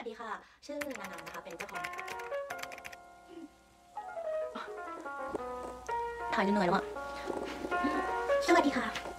วัสดีค่ะ ชื่อนานานะคะ เป็นเจ้าของถ่ายจนเหนื่อยแล้วอะ สวัสดีค่ะ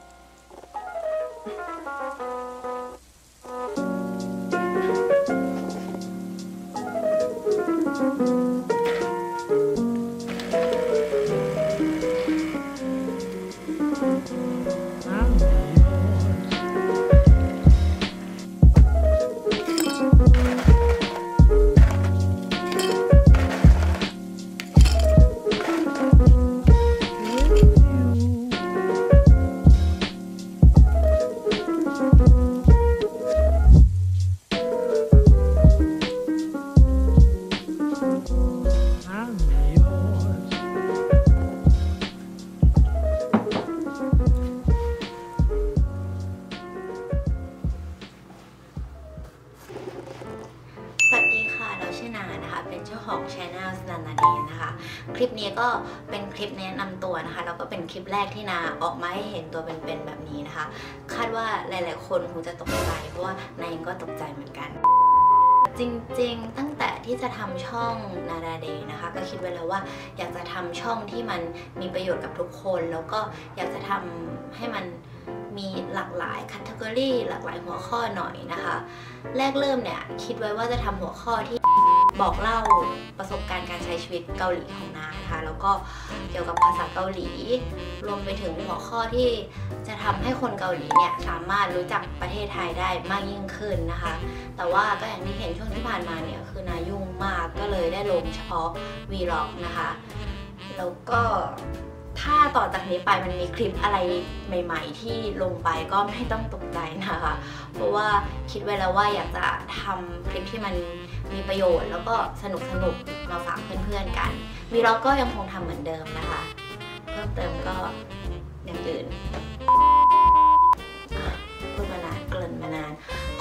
นะคะ เป็นเจ้าของ Channel สนันนาเดนะคะ คลิปนี้ก็เป็นคลิปแนะนำตัวนะคะ แล้วก็เป็นคลิปแรกที่นาออกมาให้เห็นตัวเป็นๆแบบนี้นะคะ คาดว่าหลายๆ คนคงจะตกใจเพราะว่านาเองก็ตกใจเหมือนกันจริงๆ ตั้งแต่ที่จะทำช่องนาดาเดย์นะคะ ก็คิดไว้แล้วว่าอยากจะทำช่องที่มันมีประโยชน์กับทุกคน แล้วก็อยากจะทำให้มันมีหลากหลายคัตเกอรี่หลากหลายหัวข้อหน่อยนะคะ แรกเริ่มเนี่ยคิดไว้ว่าจะทำหัวข้อที่ บอกเล่าประสบการณ์การใช้ชีวิตเกาหลีของนานะคะ แล้วก็เกี่ยวกับภาษาเกาหลี รวมไปถึงหัวข้อที่จะทำให้คนเกาหลีเนี่ยสามารถรู้จักประเทศไทยได้มากยิ่งขึ้นนะคะ แต่ว่าก็อย่างที่เห็นช่วงที่ผ่านมาเนี่ยคือนายุ่งมากก็เลยได้ลงเฉพาะ Vlog นะคะ แล้วก็ถ้าต่อจากนี้ไปมันมีคลิปอะไรใหม่ ๆ ที่ลงไปก็ไม่ต้องตกใจนะคะ เพราะว่าคิดไว้แล้วว่าอยากจะทำคลิปที่มัน มีประโยชน์แล้วก็สนุกสนุกมาฝากเพื่อนๆกันวีล็อกก็ยังคงทำเหมือนเดิมนะคะ เพิ่มเติมก็อย่างอื่นพูดมานานเกริ่นมานาน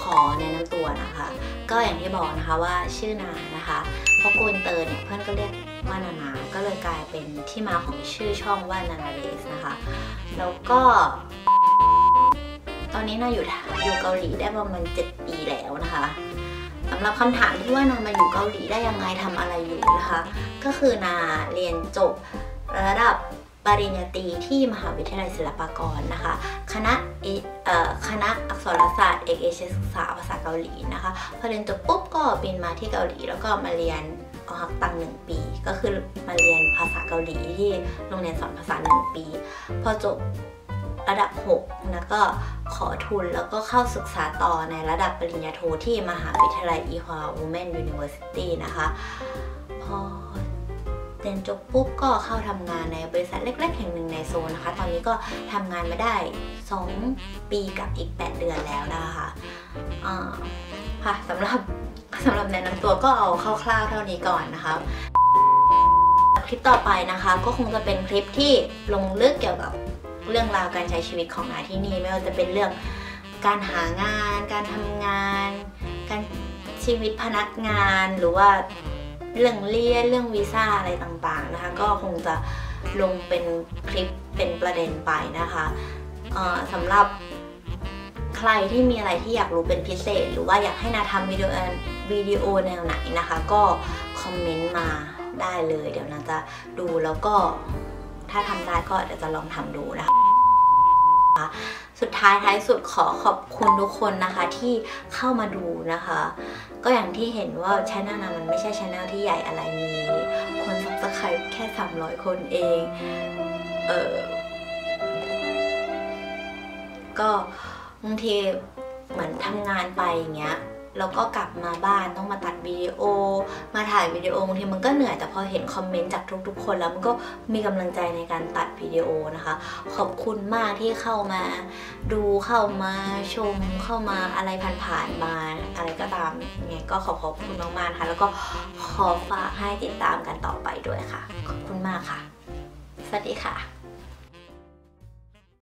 ขอแนะนำตัวนะคะ ก็อย่างที่บอกนะคะว่าชื่อนานะคะ เพราะกูอินเตอร์เนี่ยเพื่อนก็เรียกว่านานา ก็เลยกลายเป็นที่มาของชื่อช่องว่านานาเรสนะคะ แล้วก็ตอนนี้นาอยู่อยู่เกาหลีได้ประมาณ7ปีแล้วนะคะ สำหรับคำถามที่ว่านามาอยู่เกาหลีได้ยังไงทำอะไรอยู่นะคะ ก็คือนาเรียนจบระดับปริญญาตรีที่มหาวิทยาลัยศิลปากรนะคะ คณะเออคณะอักษรศาสตร์เอกเอเชียศึกษาภาษาเกาหลีนะคะพอเรียนจบปุ๊บก็บินมาที่เกาหลี แล้วก็มาเรียนอฮักตังหนึ่งปี ก็คือมาเรียนภาษาเกาหลีที่โรงเรียนสอนภาษาหนึ่งปี พอจบ ระดับ6นะก็ขอทุนแล้วก็เข้าศึกษาต่อในระดับปริญญาโทที่มหาวิทยาลัยอีฮวา Women University นะคะพอเรียนจบปุ๊บก็เข้าทำงานในบริษัทเล็ก ๆ แห่งหนึ่งในโซนนะคะ ตอนนี้ก็ทำงานมาได้ 2 ปีกับอีก 8 เดือนแล้วนะคะค่ะสำหรับสำหรับแนะนำตัวก็เอาคร่าวๆเท่านี้ก่อนนะคะคลิปต่อไปนะคะ ก็คงจะเป็นคลิปที่ลงลึกเกี่ยวกับ เรื่องราวการใช้ชีวิตของนาที่นี่ ไม่ว่าจะเป็นเรื่องการหางาน การทำงาน การชีวิตพนักงานหรือว่าเรื่องเรียนเรื่องวีซ่าอะไรต่างๆนะคะ ก็คงจะลงเป็นคลิปเป็นประเด็นไปนะคะสำหรับใครที่มีอะไรที่อยากรู้เป็นพิเศษ หรือว่าอยากให้นาทำวิดีโอวิดีโอแนวไหนนะคะ ก็คอมเมนต์มาได้เลย เดี๋ยวนาจะดูแล้วก็ ถ้าทำได้ก็เดี๋ยวจะลองทำดูนะคะสุดท้ายท้ายสุดขอขอบคุณทุกคนนะคะที่เข้ามาดูนะคะ ก็อย่างที่เห็นว่าช anel นะมันไม่ใช่ช anel ที่ใหญ่อะไรมีคน subscribe แค่ 300 คนเอง เออก็บางทีเหมือนทำงานไปอย่างเงี้ย แล้วก็กลับมาบ้านต้องมาตัดวิดีโอ มาถ่ายวิดีโอบางทีมันก็เหนื่อยแต่พอเห็นคอมเมนต์จากทุกๆ คนแล้วมันก็มีกำลังใจในการตัดวิดีโอนะคะ ขอบคุณมากที่เข้ามาดูเข้ามาชมเข้ามาอะไรผ่านๆมาอะไรก็ตามเนี่ยก็ขอขอบคุณมากๆนะคะแล้วก็ขอฝากให้ติดตามกันต่อไปด้วยค่ะ ขอบคุณมากค่ะ สวัสดีค่ะ